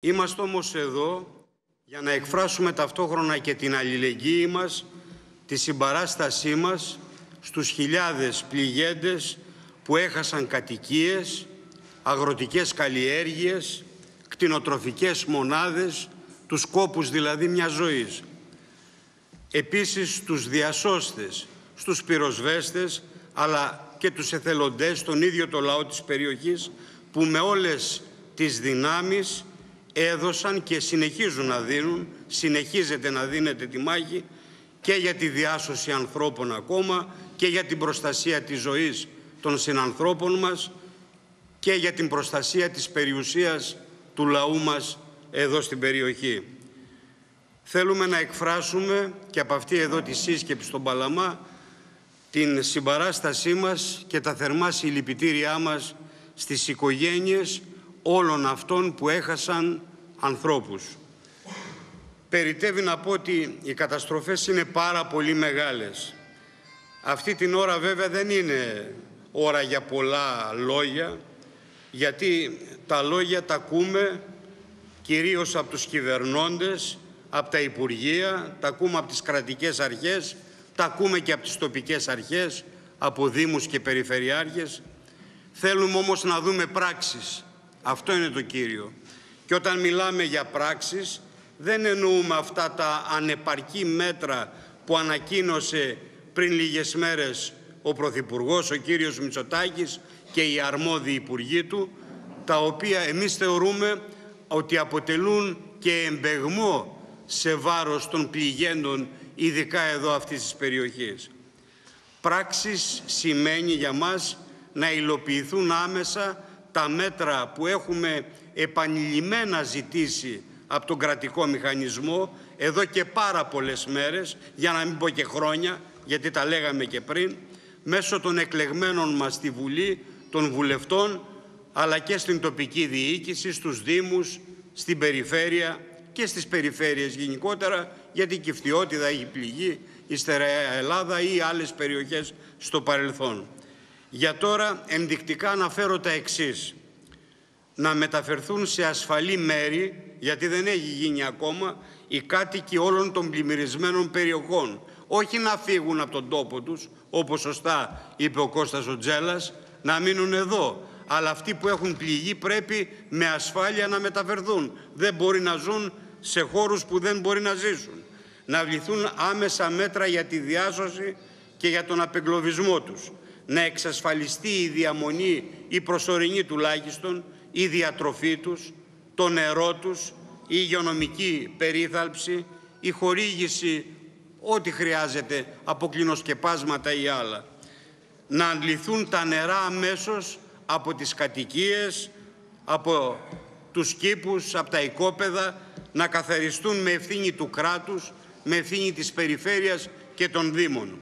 Είμαστε όμως εδώ για να εκφράσουμε ταυτόχρονα και την αλληλεγγύη μας, τη συμπαράστασή μας στους χιλιάδες πληγέντες που έχασαν κατοικίες, αγροτικές καλλιέργειες, κτηνοτροφικές μονάδες, τους κόπους δηλαδή μιας ζωής. Επίσης τους διασώστες, στους πυροσβέστες, αλλά και τους εθελοντές, τον ίδιο το λαό της περιοχής, που με όλες τις δυνάμεις έδωσαν και συνεχίζουν να δίνουν, συνεχίζεται να δίνεται τη μάχη και για τη διάσωση ανθρώπων ακόμα και για την προστασία της ζωής των συνανθρώπων μας και για την προστασία της περιουσίας του λαού μας εδώ στην περιοχή. Θέλουμε να εκφράσουμε και από αυτή εδώ τη σύσκεψη στον Παλαμά την συμπαράστασή μας και τα θερμά συλληπιτήριά μας στις οικογένειες όλων αυτών που έχασαν ανθρώπους. Περιτεύει να πω ότι οι καταστροφές είναι πάρα πολύ μεγάλες. Αυτή την ώρα βέβαια δεν είναι ώρα για πολλά λόγια, γιατί τα λόγια τα ακούμε κυρίως από τους κυβερνώντες, από τα Υπουργεία, τα ακούμε από τις κρατικές αρχές, τα ακούμε και από τις τοπικές αρχές, από δήμους και περιφερειάρχες. Θέλουμε όμως να δούμε πράξεις. Αυτό είναι το κύριο. Και όταν μιλάμε για πράξεις, δεν εννοούμε αυτά τα ανεπαρκή μέτρα που ανακοίνωσε πριν λίγες μέρες ο Πρωθυπουργός, ο κύριος Μητσοτάκης και οι αρμόδιοι υπουργοί του, τα οποία εμείς θεωρούμε ότι αποτελούν και εμπεγμό σε βάρος των πληγέντων, ειδικά εδώ αυτής της περιοχής. Πράξεις σημαίνει για μας να υλοποιηθούν άμεσα τα μέτρα που έχουμε επανειλημμένα ζητήσει από τον κρατικό μηχανισμό εδώ και πάρα πολλές μέρες, για να μην πω και χρόνια, γιατί τα λέγαμε και πριν, μέσω των εκλεγμένων μας στη Βουλή, των βουλευτών, αλλά και στην τοπική διοίκηση, στους Δήμους, στην περιφέρεια και στις περιφέρειες γενικότερα, γιατί και η Φτιώτιδα έχει πληγεί, η Στερεά Ελλάδα ή άλλες περιοχές στο παρελθόν. Για τώρα ενδεικτικά αναφέρω τα εξής να μεταφερθούν σε ασφαλή μέρη, γιατί δεν έχει γίνει ακόμα, οι κάτοικοι όλων των πλημμυρισμένων περιοχών. Όχι να φύγουν από τον τόπο τους, όπως σωστά είπε ο Κώστας ο Τζέλας, να μείνουν εδώ. Αλλά αυτοί που έχουν πληγεί πρέπει με ασφάλεια να μεταφερθούν. Δεν μπορεί να ζουν σε χώρους που δεν μπορεί να ζήσουν. Να βληθούν άμεσα μέτρα για τη διάσωση και για τον απεγκλωβισμό τους. Να εξασφαλιστεί η διαμονή, η προσωρινή τουλάχιστον, η διατροφή τους, το νερό τους, η υγειονομική περίθαλψη, η χορήγηση, ό,τι χρειάζεται από κλινοσκεπάσματα ή άλλα. Να αντληθούν τα νερά αμέσως από τις κατοικίες, από τους κήπους, από τα οικόπεδα, να καθαριστούν με ευθύνη του κράτους, με ευθύνη της περιφέρειας και των Δήμων.